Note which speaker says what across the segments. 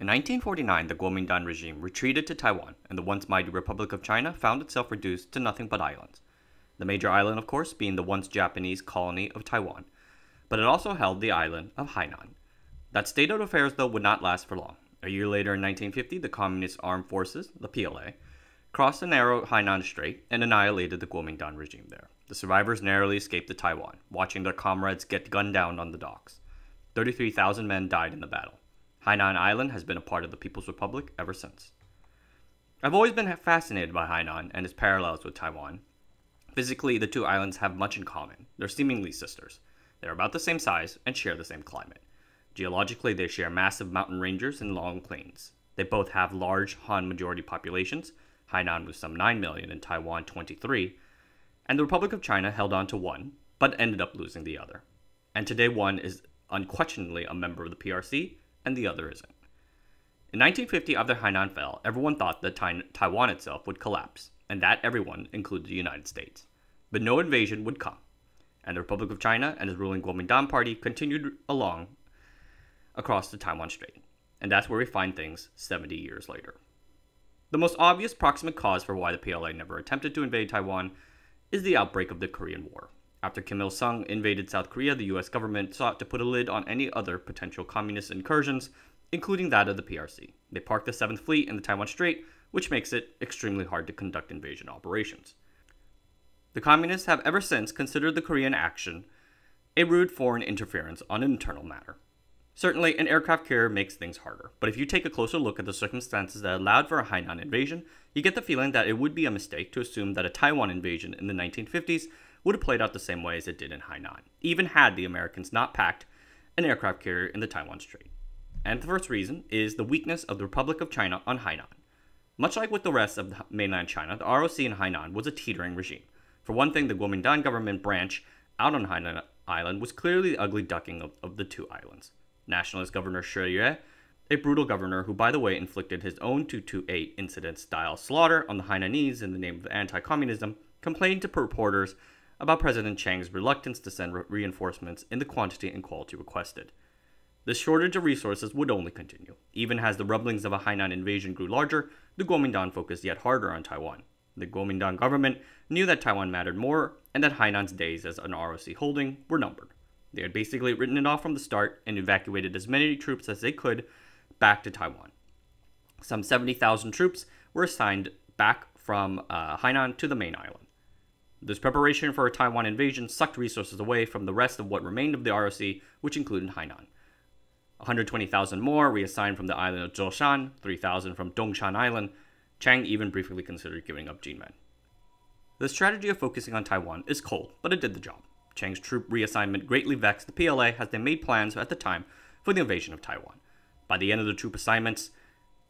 Speaker 1: In 1949, the Kuomintang regime retreated to Taiwan, and the once mighty Republic of China found itself reduced to nothing but islands. The major island, of course, being the once Japanese colony of Taiwan, but it also held the island of Hainan. That state of affairs, though, would not last for long. A year later, in 1950, the Communist Armed Forces, the PLA, crossed the narrow Hainan Strait and annihilated the Kuomintang regime there. The survivors narrowly escaped to Taiwan, watching their comrades get gunned down on the docks. 33,000 men died in the battle. Hainan Island has been a part of the People's Republic ever since. I've always been fascinated by Hainan and its parallels with Taiwan. Physically, the two islands have much in common. They're seemingly sisters. They're about the same size and share the same climate. Geologically, they share massive mountain ranges and long plains. They both have large Han majority populations, Hainan with some 9 million and Taiwan 23, and the Republic of China held on to one, but ended up losing the other. And today, one is unquestionably a member of the PRC, and the other isn't. In 1950, after Hainan fell, everyone thought that Taiwan itself would collapse, and that everyone included the United States. But no invasion would come, and the Republic of China and its ruling Kuomintang party continued along across the Taiwan Strait. And that's where we find things 70 years later. The most obvious proximate cause for why the PLA never attempted to invade Taiwan is the outbreak of the Korean War. After Kim Il sung invaded South Korea, the US government sought to put a lid on any other potential communist incursions, including that of the PRC. They parked the 7th Fleet in the Taiwan Strait, which makes it extremely hard to conduct invasion operations. The communists have ever since considered the Korean action a rude foreign interference on an internal matter. Certainly, an aircraft carrier makes things harder, but if you take a closer look at the circumstances that allowed for a Hainan invasion, you get the feeling that it would be a mistake to assume that a Taiwan invasion in the 1950s would have played out the same way as it did in Hainan, even had the Americans not packed an aircraft carrier in the Taiwan Strait. And the first reason is the weakness of the Republic of China on Hainan. Much like with the rest of mainland China, the ROC in Hainan was a teetering regime. For one thing, the Kuomintang government branch out on Hainan Island was clearly the ugly ducking of, of the two islands nationalist Governor Xue Yue, a brutal governor who, by the way, inflicted his own 228 incident style slaughter on the Hainanese in the name of anti communism, complained to reporters about President Chiang's reluctance to send re- reinforcements in the quantity and quality requested. The shortage of resources would only continue. Even as the rumblings of a Hainan invasion grew larger, the Kuomintang focused yet harder on Taiwan. The Kuomintang government knew that Taiwan mattered more and that Hainan's days as an ROC holding were numbered. They had basically written it off from the start and evacuated as many troops as they could back to Taiwan. Some 70,000 troops were assigned back from uh, Hainan to the main island. This preparation for a Taiwan invasion sucked resources away from the rest of what remained of the ROC, which included Hainan. 120,000 more reassigned from the island of Zhoushan, 3,000 from Dongshan Island. Chiang even briefly considered giving up Jinmen. The strategy of focusing on Taiwan is cold, but it did the job. Chiang's troop reassignment greatly vexed the PLA as they made plans at the time for the invasion of Taiwan. By the end of the troop assignments,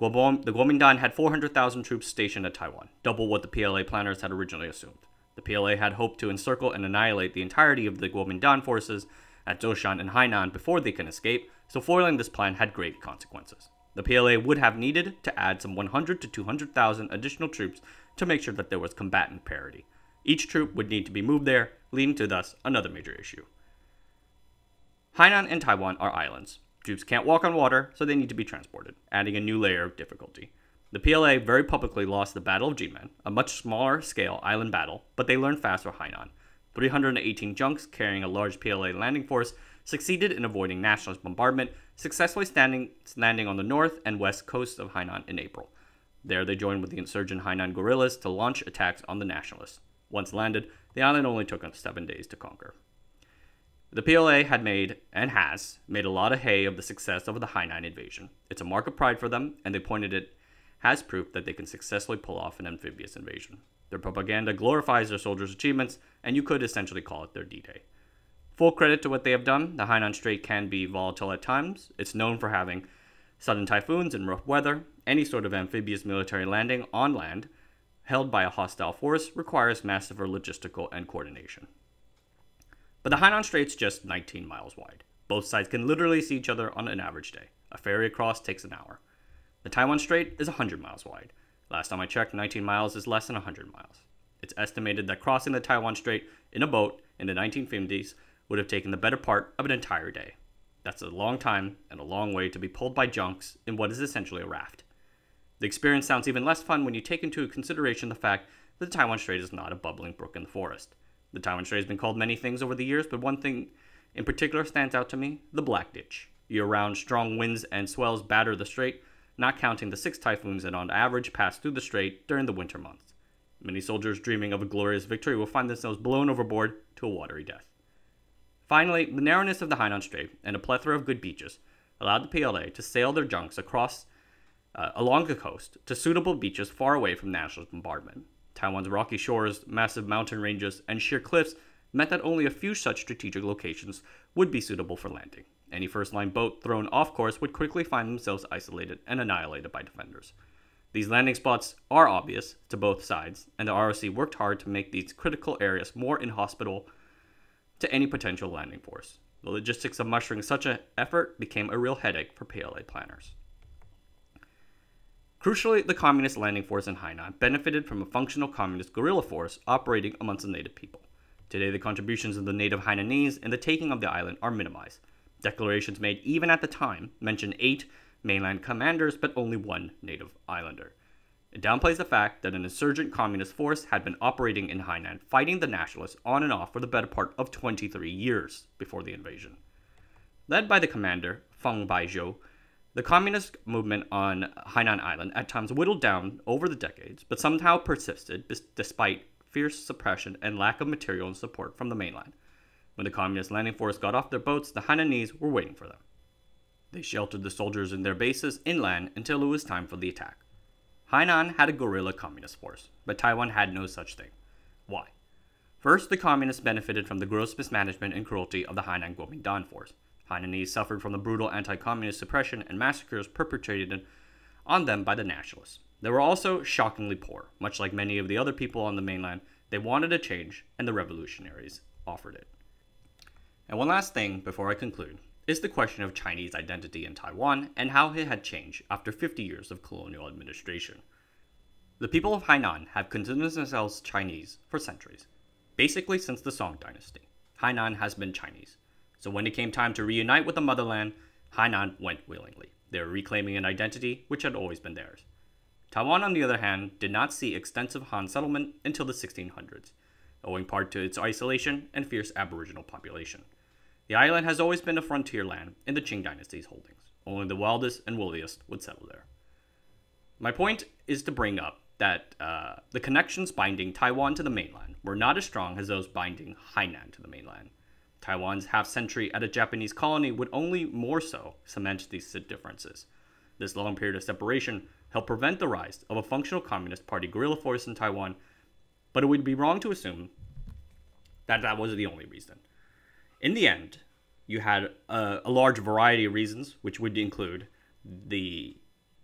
Speaker 1: the Kuomintang had 400,000 troops stationed at Taiwan, double what the PLA planners had originally assumed. The PLA had hoped to encircle and annihilate the entirety of the Kuomintang forces at Zhoushan and Hainan before they can escape, so foiling this plan had grave consequences. The PLA would have needed to add some 100 to 200,000 additional troops to make sure that there was combatant parity. Each troop would need to be moved there, leading to thus another major issue. Hainan and Taiwan are islands. Troops can't walk on water, so they need to be transported, adding a new layer of difficulty. The PLA very publicly lost the Battle of Jinmen, a much smaller scale island battle, but they learned fast for Hainan. 318 junks carrying a large PLA landing force succeeded in avoiding nationalist bombardment, successfully standing, landing on the north and west coast of Hainan in April. There, they joined with the insurgent Hainan guerrillas to launch attacks on the nationalists. Once landed, the island only took us seven days to conquer. The PLA had made, and has, made a lot of hay of the success of the Hainan invasion. It's a mark of pride for them, and they pointed it as proof that they can successfully pull off an amphibious invasion. Their propaganda glorifies their soldiers' achievements, and you could essentially call it their D Day. Full credit to what they have done, the Hainan Strait can be volatile at times. It's known for having sudden typhoons and rough weather. Any sort of amphibious military landing on land held by a hostile force requires massive logistical and coordination. But the Hainan Strait's just 19 miles wide. Both sides can literally see each other on an average day. A ferry across takes an hour. The Taiwan Strait is 100 miles wide. Last time I checked, 19 miles is less than 100 miles. It's estimated that crossing the Taiwan Strait in a boat in the 1950s would have taken the better part of an entire day. That's a long time and a long way to be pulled by junks in what is essentially a raft. The experience sounds even less fun when you take into consideration the fact that the Taiwan Strait is not a bubbling brook in the forest. The Taiwan Strait has been called many things over the years, but one thing in particular stands out to me the Black Ditch. Year round, strong winds and swells batter the strait, not counting the six typhoons that on average pass through the strait during the winter months. Many soldiers dreaming of a glorious victory will find themselves blown overboard to a watery death. Finally, the narrowness of the Hainan Strait and a plethora of good beaches allowed the PLA to sail their junks across uh, along the coast to suitable beaches far away from national bombardment. Taiwan's rocky shores, massive mountain ranges, and sheer cliffs meant that only a few such strategic locations would be suitable for landing. Any first line boat thrown off course would quickly find themselves isolated and annihilated by defenders. These landing spots are obvious to both sides, and the ROC worked hard to make these critical areas more inhospitable to any potential landing force. The logistics of mushering such an effort became a real headache for PLA planners. Crucially, the communist landing force in Hainan benefited from a functional communist guerrilla force operating amongst the native people. Today, the contributions of the native Hainanese in the taking of the island are minimized. Declarations made even at the time mention eight mainland commanders, but only one native islander. It downplays the fact that an insurgent communist force had been operating in Hainan, fighting the nationalists on and off for the better part of 23 years before the invasion. Led by the commander, Feng Baiju, the communist movement on Hainan Island at times whittled down over the decades, but somehow persisted despite fierce suppression and lack of material and support from the mainland. When the communist landing force got off their boats, the Hainanese were waiting for them. They sheltered the soldiers in their bases inland until it was time for the attack. Hainan had a guerrilla communist force, but Taiwan had no such thing. Why? First, the communists benefited from the gross mismanagement and cruelty of the Hainan Kuomintang force. Hainanese suffered from the brutal anti communist suppression and massacres perpetrated on them by the nationalists. They were also shockingly poor. Much like many of the other people on the mainland, they wanted a change, and the revolutionaries offered it. And one last thing before I conclude is the question of Chinese identity in Taiwan and how it had changed after 50 years of colonial administration. The people of Hainan have considered themselves Chinese for centuries, basically since the Song dynasty. Hainan has been Chinese. So when it came time to reunite with the motherland, Hainan went willingly. They were reclaiming an identity which had always been theirs. Taiwan, on the other hand, did not see extensive Han settlement until the 1600s, owing part to its isolation and fierce aboriginal population. The island has always been a frontier land in the Qing dynasty's holdings. Only the wildest and woolliest would settle there. My point is to bring up that uh, the connections binding Taiwan to the mainland were not as strong as those binding Hainan to the mainland. Taiwan's half century at a Japanese colony would only more so cement these differences. This long period of separation helped prevent the rise of a functional Communist Party guerrilla force in Taiwan, but it would be wrong to assume that that was the only reason. In the end, you had a, a large variety of reasons, which would include the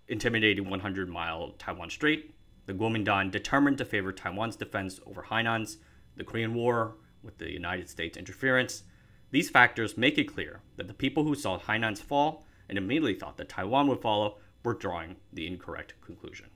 Speaker 1: intimidating 100 mile Taiwan Strait, the Kuomintang determined to favor Taiwan's defense over Hainan's, the Korean War with the United States interference. These factors make it clear that the people who saw Hainan's fall and immediately thought that Taiwan would follow were drawing the incorrect conclusion.